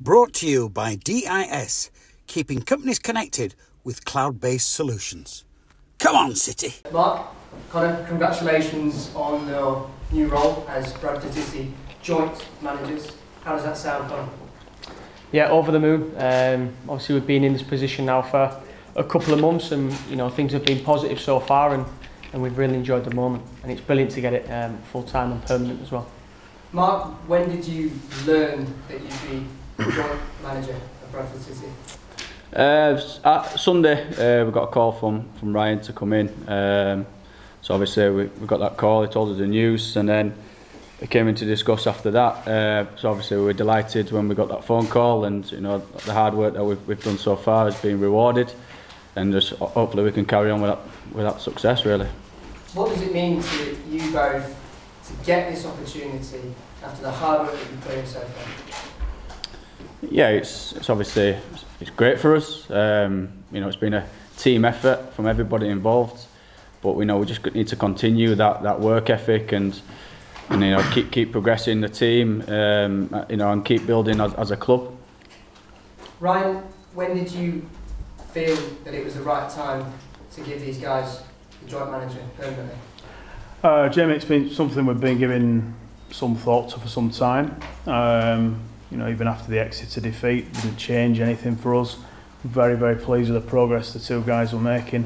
Brought to you by DIS, keeping companies connected with cloud based solutions. Come on, City. Mark, Conor, congratulations on your new role as Bradford City joint managers. How does that sound, Conor? Yeah, over the moon. Um, obviously, we've been in this position now for a couple of months, and you know things have been positive so far, and, and we've really enjoyed the moment. And it's brilliant to get it um, full time and permanent as well. Mark, when did you learn that you'd be manager of Bradford City? Uh, uh, Sunday, uh, we got a call from, from Ryan to come in. Um, so obviously we, we got that call, he told us the news and then we came in to discuss after that. Uh, so obviously we were delighted when we got that phone call and you know the hard work that we've, we've done so far has been rewarded and just hopefully we can carry on with that, with that success really. What does it mean to you both to get this opportunity after the hard work that you've put in so far? Yeah, it's, it's obviously it's great for us. Um, you know, it's been a team effort from everybody involved, but we know we just need to continue that that work ethic and and you know keep keep progressing the team. Um, you know, and keep building as, as a club. Ryan, when did you feel that it was the right time to give these guys the joint manager permanently? Uh, Jamie, it's been something we've been giving some thought to for some time. Um, you know, even after the Exeter defeat, didn't change anything for us. Very, very pleased with the progress the two guys were making.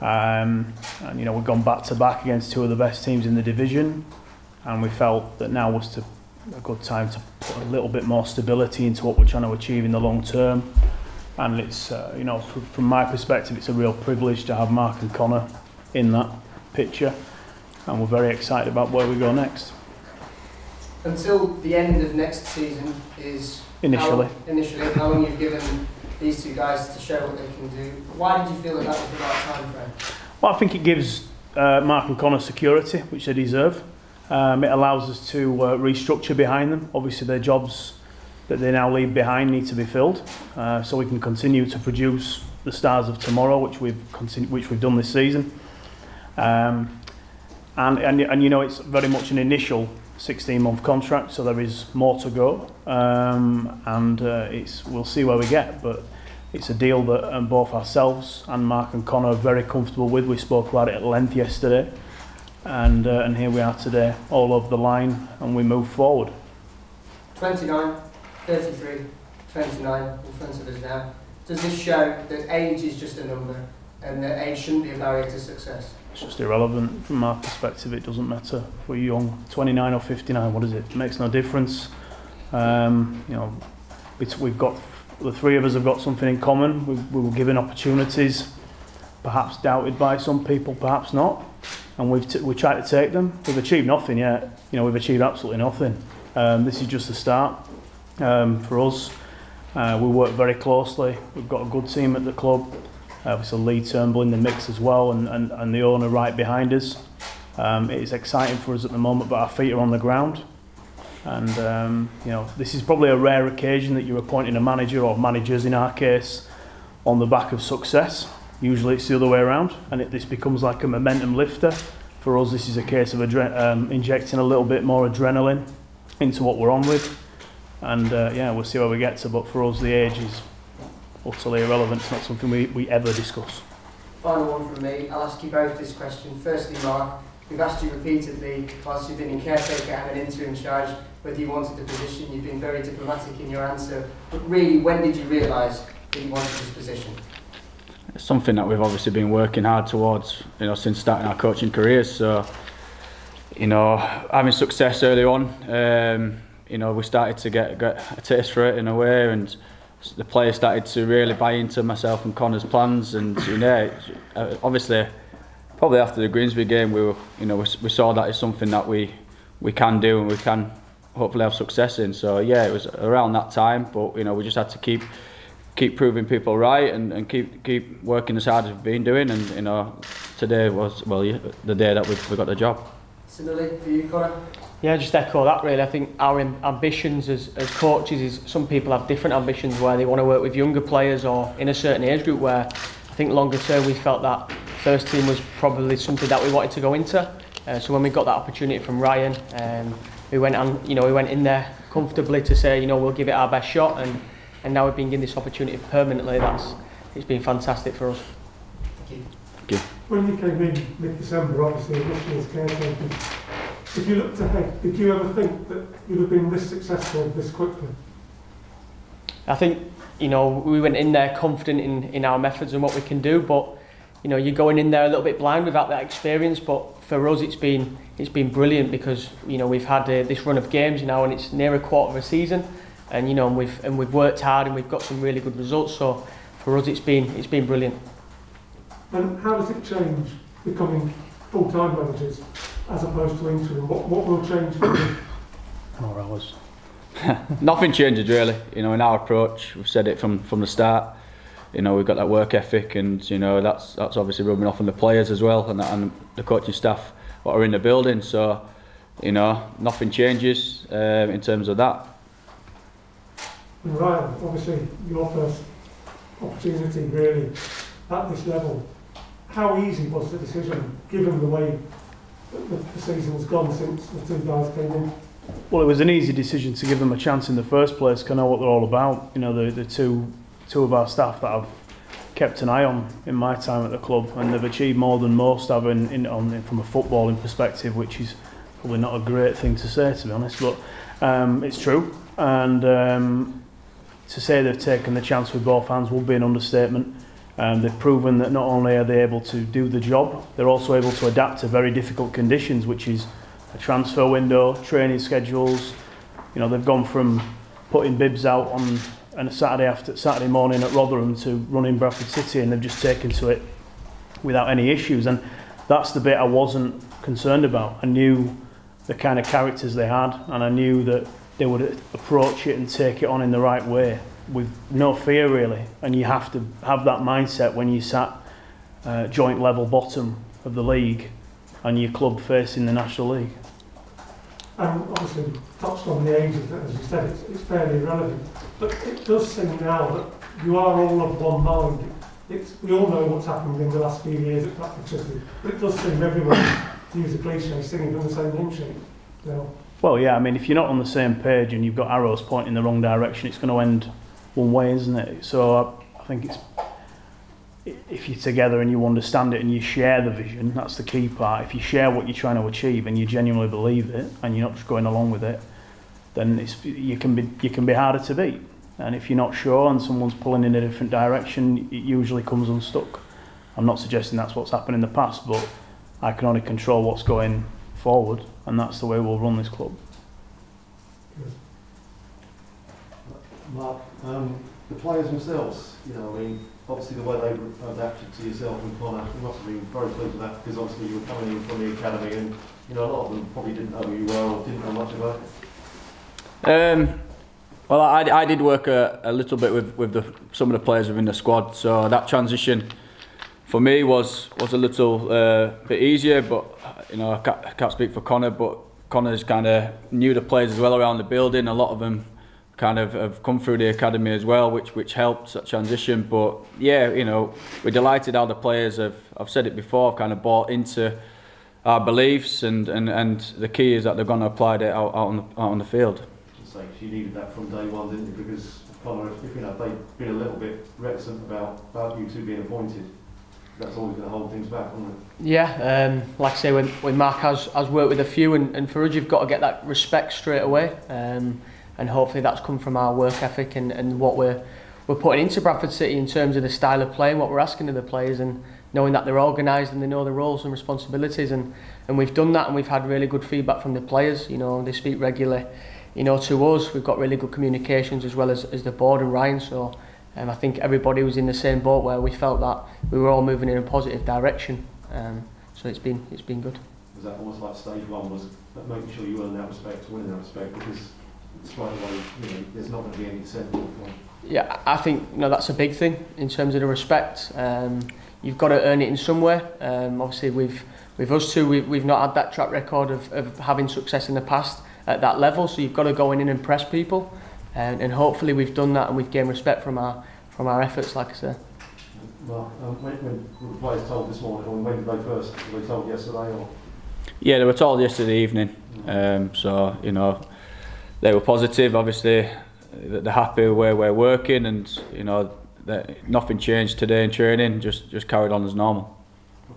Um, and, you know, we've gone back to back against two of the best teams in the division. And we felt that now was to, a good time to put a little bit more stability into what we're trying to achieve in the long term. And it's, uh, you know, from, from my perspective, it's a real privilege to have Mark and Conor in that picture. And we're very excited about where we go next. Until the end of next season is Initially. How, initially, how long you've given these two guys to show what they can do. Why did you feel that that was the right time frame? Well, I think it gives uh, Mark and Conor security, which they deserve. Um, it allows us to uh, restructure behind them. Obviously, their jobs that they now leave behind need to be filled, uh, so we can continue to produce the stars of tomorrow, which we've continu- which we've done this season. Um, and, and and you know, it's very much an initial 16 month contract, so there is more to go. Um, and uh, it's we'll see where we get, but it's a deal that um, both ourselves and Mark and Conor are very comfortable with. We spoke about it at length yesterday, and uh, and here we are today, all over the line, and we move forward. 29, 33, 29 in front of us now. Does this show that age is just a number and that age shouldn't be a barrier to success? It's just irrelevant from our perspective. It doesn't matter if we're young, 29 or 59. What is it? It makes no difference. Um, you know, we've got the three of us have got something in common. We, we were given opportunities, perhaps doubted by some people, perhaps not, and we've t- we tried to take them. We've achieved nothing yet. You know, we've achieved absolutely nothing. Um, this is just the start um, for us. Uh, we work very closely. We've got a good team at the club. Obviously, Lee Turnbull in the mix as well, and, and, and the owner right behind us. Um, it is exciting for us at the moment, but our feet are on the ground. And um, you know, this is probably a rare occasion that you're appointing a manager or managers in our case on the back of success. Usually, it's the other way around, and it, this becomes like a momentum lifter. For us, this is a case of um, injecting a little bit more adrenaline into what we're on with. And uh, yeah, we'll see where we get to. But for us, the age is utterly irrelevant. It's not something we, we ever discuss. Final one from me. I'll ask you both this question. Firstly, Mark, we've asked you repeatedly, whilst you've been in caretaker and an interim charge, whether you wanted the position. You've been very diplomatic in your answer. But really, when did you realise that you wanted this position? It's something that we've obviously been working hard towards, you know, since starting our coaching careers. So, you know, having success early on, um, you know, we started to get, get a taste for it in a way, and the players started to really buy into myself and Conor's plans. And you know, uh, obviously, probably after the Grimsby game, we were, you know, we, we saw that it's something that we we can do and we can hopefully have success in. So yeah, it was around that time, but you know, we just had to keep keep proving people right and, and keep keep working as hard as we've been doing. And you know, today was well the day that we we got the job. Similarly for you, Conor. Yeah, just echo that really. I think our ambitions as, as coaches is some people have different ambitions where they want to work with younger players or in a certain age group where I think longer term we felt that first team was probably something that we wanted to go into. Uh, so when we got that opportunity from Ryan, um, we went on, you know, we went in there comfortably to say, you know, we'll give it our best shot, and and now we've been given this opportunity permanently. That's it's been fantastic for us. Thank you. Thank you. When you came in mid-December, obviously initially as caretaker, if you looked ahead, did you ever think that you'd have been this successful this quickly? I think you know we went in there confident in, in our methods and what we can do, but you know you're going in there a little bit blind without that experience. But for us, it's been it's been brilliant because you know we've had uh, this run of games now and it's near a quarter of a season, and you know and we've and we've worked hard and we've got some really good results. So for us, it's been it's been brilliant. And how does it change becoming full-time managers as opposed to interim? What, what will change for you? More hours. Nothing changes really. You know, in our approach, we've said it from from the start. You know, we've got that work ethic, and you know that's that's obviously rubbing off on the players as well, and, and the coaching staff what are in the building. So, you know, nothing changes um, in terms of that. And Ryan, obviously your first opportunity really at this level. How easy was the decision, given the way that the, the season's gone since the two guys came in. Well, it was an easy decision to give them a chance in the first place. Cause I know what they're all about. You know, the the two two of our staff that I've kept an eye on in my time at the club, and they've achieved more than most have in, in on from a footballing perspective, which is probably not a great thing to say to be honest, but um, it's true. And um, to say they've taken the chance with both hands would be an understatement. Um, they've proven that not only are they able to do the job, they're also able to adapt to very difficult conditions, which is a transfer window, training schedules. You know, they've gone from putting bibs out on a Saturday after Saturday morning at Rotherham to running Bradford City, and they've just taken to it without any issues. And that's the bit I wasn't concerned about. I knew the kind of characters they had, and I knew that they would approach it and take it on in the right way with no fear really. And you have to have that mindset when you sat uh, joint level bottom of the league and your club facing the National League. And obviously touched on the age of it, as you said, it's, it's fairly irrelevant. But it does seem now that you are all of one mind. It's, we all know what's happened in the last few years at Bradford City, but it does seem everyone, to use a cliche, singing from the same hymn sheet. Well, yeah, I mean, if you're not on the same page and you've got arrows pointing in the wrong direction, it's going to end one way, isn't it? So I, think it's if you're together and you understand it and you share the vision, that's the key part. If you share what you're trying to achieve and you genuinely believe it and you're not just going along with it, then it's, you can be you can be harder to beat. And if you're not sure and someone's pulling in a different direction, it usually comes unstuck. I'm not suggesting that's what's happened in the past, but I can only control what's going forward, and that's the way we'll run this club. Mark, um, the players themselves, you know, I mean, obviously the way they adapted to yourself and Conor, you must have been very pleased with that because obviously you were coming in from the academy and, you know, a lot of them probably didn't know who you were or didn't know much about it. Um, well, I, I did work a, a little bit with, with the, some of the players within the squad, so that transition for me was was a little uh, bit easier. But you know, I can't, I can't speak for Conor, but Conor's kind of knew the players as well around the building. A lot of them kind of have come through the academy as well, which which helped that transition. But yeah, you know, we're delighted how the players have. I've said it before. I've kind of bought into our beliefs, and, and, and the key is that they're going to apply it out, out, on the, out on the field. Just say, 'cause you needed that from day one, didn't you? Because Conor, if you know, they've been a little bit reticent about, about you two being appointed. That's always going to hold things back, isn't it? Yeah, um, like I say, when, when Mark has, has worked with a few, and, and for us, you've got to get that respect straight away. Um, and hopefully that's come from our work ethic and, and what we're, we're putting into Bradford City in terms of the style of play and what we're asking of the players and knowing that they're organised and they know the roles and responsibilities. And, and we've done that and we've had really good feedback from the players. You know, they speak regularly, you know, to us. We've got really good communications as well as, as the board and Ryan. So um, I think everybody was in the same boat where we felt that we were all moving in a positive direction. Um, so it's been it's been good. Was that almost like stage one, was making sure you earn that respect, winning that respect? Because straight away, you know, there's not going to be any resentment. Yeah, I think you know that's a big thing in terms of the respect. Um, you've got to earn it in some way. Um, obviously, we've with us two, we've, we've not had that track record of, of having success in the past at that level. So you've got to go in and impress people, and, and hopefully we've done that and we've gained respect from our from our efforts, like I said. Well, um, when, when were the players told this morning, or when did they first? Were they told yesterday, or Yeah, they were told yesterday evening. Um, so you know, they were positive. Obviously, they're happy where we're working, and you know, that nothing changed today in training. Just just carried on as normal.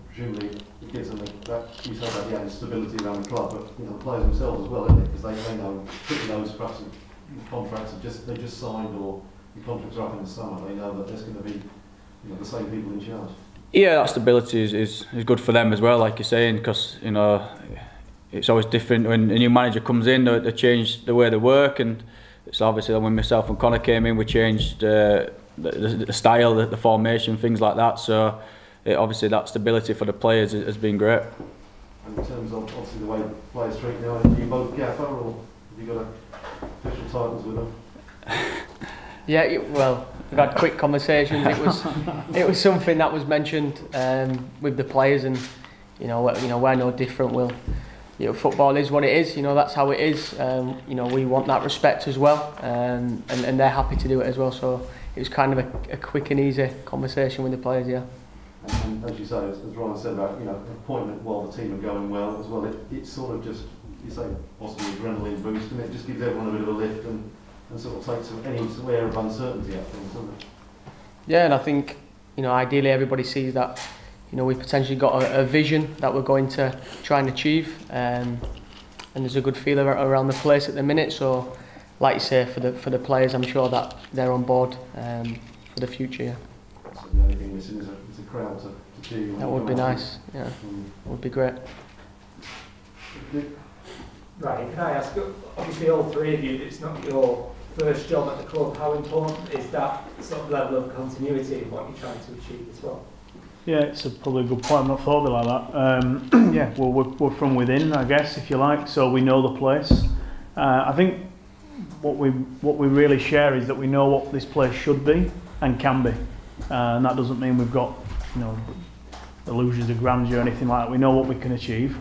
Presumably, it gives them that you said the added stability around the club, but you know, the players themselves as well, isn't it? Because they, they know, particularly those perhaps the contracts have just they just signed or the contracts are up in the summer. They know that there's going to be you know, the same people in charge. Yeah, that stability is, is, is good for them as well, like you're saying, because you know it's always different when a new manager comes in. They, they change the way they work, and it's obviously when myself and Conor came in, we changed uh, the, the, the style, the, the formation, things like that. So it, obviously that stability for the players has has been great. And in terms of obviously the way players treat you, are you both gaffer or have you got a, official titles with them? Yeah, it, well, we've had quick conversations. It was it was something that was mentioned um, with the players, and you know, we're- you know, we're no different. We'll, you know, football is what it is. You know, that's how it is. Um, you know, we want that respect as well, um, and, and they're happy to do it as well. So it was kind of a, a quick and easy conversation with the players, yeah. And, and as you say, as, as Ryan said about, you know, appointment while the team are going well as well, it, it's sort of just, you say, possibly adrenaline boost, and it just gives everyone a bit of a lift and, and sort of takes any air of uncertainty out of things, doesn't it? Yeah, and I think, you know, ideally everybody sees that you know we've potentially got a, a vision that we're going to try and achieve, um, and there's a good feel around the place at the minute. So, like you say, for the for the players, I'm sure that they're on board um, for the future. Yeah. So the only thing missing is a, is a crowd to, to. That would be nice. Yeah, Mm. that would be great. Right, can I ask, obviously all three of you, it's not your first job at the club, how important is that sort of level of continuity in what you're trying to achieve as well? Yeah, it's a probably a good point. I've not thought of it like that. Um, yeah, well, we're, we're from within, I guess, if you like, so we know the place. Uh, I think what we what we really share is that we know what this place should be and can be, uh, and that doesn't mean we've got you know illusions of grandeur or anything like that. We know what we can achieve,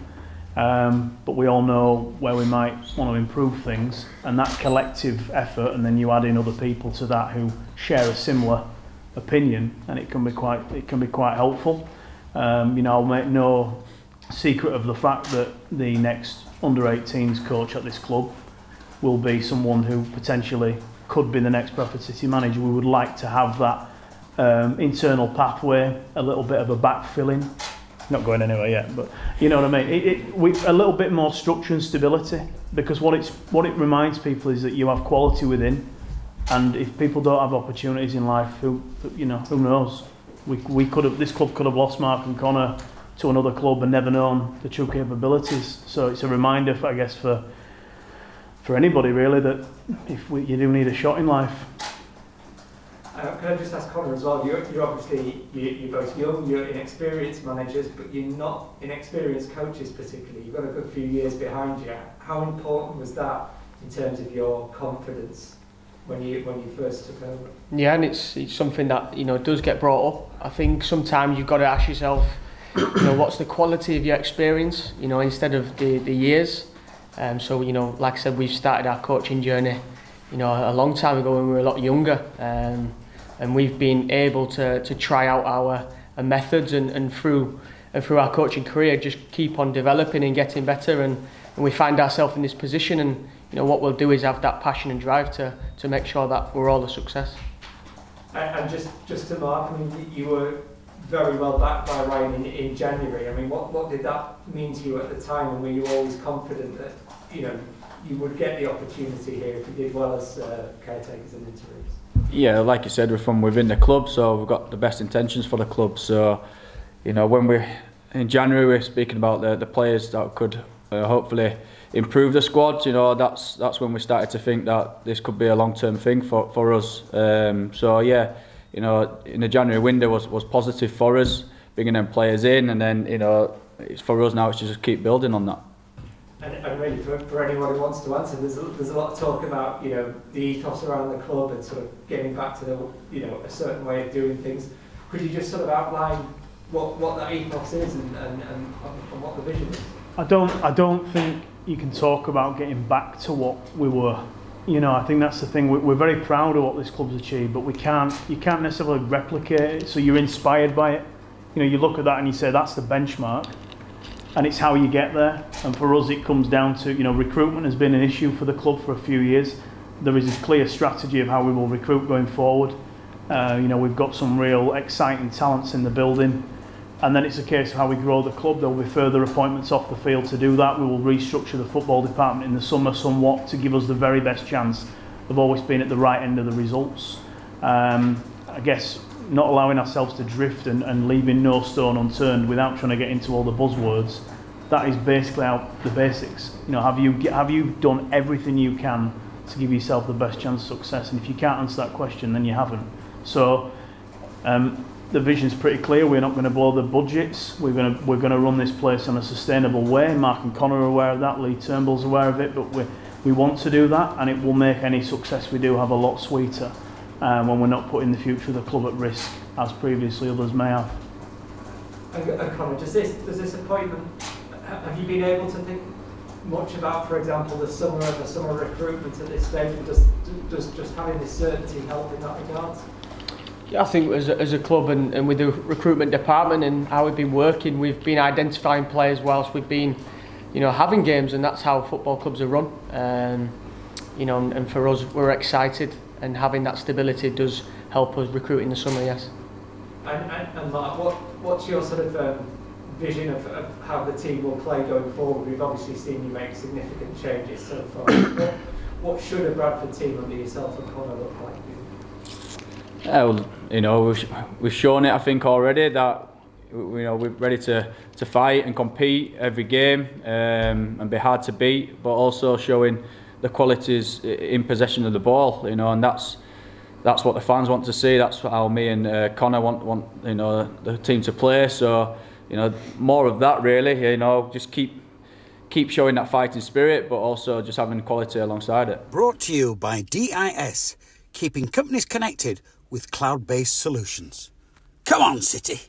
um, but we all know where we might want to improve things, and that collective effort, and then you add in other people to that who share a similar opinion, and it can be quite it can be quite helpful. Um, you know, I'll make no secret of the fact that the next under 18s coach at this club will be someone who potentially could be the next Bradford City manager. We would like to have that um, internal pathway, a little bit of a backfilling. Not going anywhere yet, but you know what I mean. It, it, we, a little bit more structure and stability, because what it's what it reminds people is that you have quality within, and if people don't have opportunities in life, who you know who knows? We, we could have this club could have lost Mark and Conor to another club and never known the true capabilities. So it's a reminder, for, I guess, for for anybody really that if we, you do need a shot in life, Uh, can I just ask Conor as well, you're, you're obviously, you, you're both young, you're inexperienced managers, but you're not inexperienced coaches particularly. You've got a good few years behind you. How important was that in terms of your confidence when you, when you first took over? Yeah, and it's it's something that you know does get brought up. I think sometimes you've got to ask yourself, you know, what's the quality of your experience, you know, instead of the the years. Um, so you know, like I said, we've started our coaching journey, you know, a long time ago when we were a lot younger, um, and we've been able to to try out our, our methods and and through and through our coaching career, just keep on developing and getting better, and and we find ourselves in this position and. You know what we'll do is have that passion and drive to to make sure that we're all a success. And, and just, just to Mark, I mean, you were very well backed by Ryan in, in January. I mean, what, what did that mean to you at the time? And were you always confident that, you know, you would get the opportunity here if you did well as uh, caretakers and interims? Yeah, like you said, we're from within the club, so we've got the best intentions for the club. So, you know, when we in January we're speaking about the the players that could uh, hopefully improve the squad. You know, that's that's when we started to think that this could be a long term thing for for us. Um, so yeah, you know, in the January window was was positive for us, bringing them players in, and then you know, it's for us now. It's just keep building on that. And, and really, for, for anyone who wants to answer, there's a, there's a lot of talk about, you know, the ethos around the club and sort of getting back to the, you know, a certain way of doing things. Could you just sort of outline what, what that ethos is and, and, and, and what the vision is? I don't I don't think you can talk about getting back to what we were. You know, I think that's the thing. We- We're very proud of what this club's achieved, but we can't. You can't necessarily replicate it. So you're inspired by it. You know, you look at that and you say that's the benchmark. and it's how you get there. And for us, it comes down to you know recruitment has been an issue for the club for a few years. There is a clear strategy of how we will recruit going forward. Uh, you know we've got some real exciting talents in the building, and then it's a case of how we grow the club. There will be further appointments off the field to do that. We will restructure the football department in the summer somewhat to give us the very best chance of always being at the right end of the results. Um, I guess not allowing ourselves to drift and, and leaving no stone unturned without trying to get into all the buzzwords. That is basically how the basics. You know, have you have you done everything you can to give yourself the best chance of success? And if you can't answer that question, then you haven't. So um, the vision's pretty clear. We're not going to blow the budgets. We're going to we're going to run this place in a sustainable way. Mark and Conor are aware of that. Lee Turnbull's aware of it. But we we want to do that, and it will make any success we do have a lot sweeter um, when we're not putting the future of the club at risk, as previously others may have. And Conor, does this does this appointment have you been able to think much about, for example, the summer the summer recruitment at this stage, does does just having this certainty help in that regard? I think as a, as a club and, and with the recruitment department and how we've been working, we've been identifying players whilst we've been, you know, having games, and that's how football clubs are run. Um, you know, and, and for us, we're excited, and having that stability does help us recruit in the summer. Yes. And, and, and Mark, what what's your sort of um, vision of, of how the team will play going forward? We've obviously seen you make significant changes so far. what, what should a Bradford team under yourself and Conor look like? Well, you know, we've, we've shown it, I think, already that you know we're ready to to fight and compete every game um, and be hard to beat, but also showing the qualities in possession of the ball. You know, and that's that's what the fans want to see. That's how me and uh, Conor want want you know the team to play. So you know more of that really. You know, just keep keep showing that fighting spirit, but also just having quality alongside it. Brought to you by DIS, keeping companies connected with cloud based solutions. Come on, City!